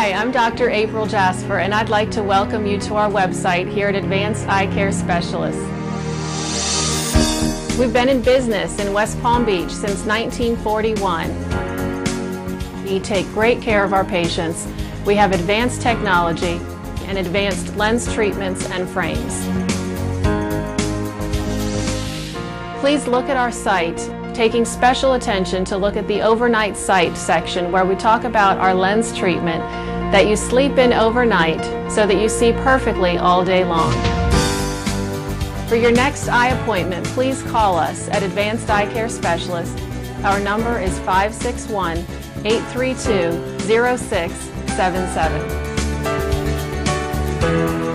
Hi, I'm Dr. April Jasper, and I'd like to welcome you to our website here at Advanced Eye Care Specialists. We've been in business in West Palm Beach since 1941. We take great care of our patients. We have advanced technology and advanced lens treatments and frames. Please look at our site, taking special attention to look at the overnight sight section where we talk about our lens treatment that you sleep in overnight so that you see perfectly all day long. For your next eye appointment, please call us at Advanced Eye Care Specialists. Our number is 561 832 0677.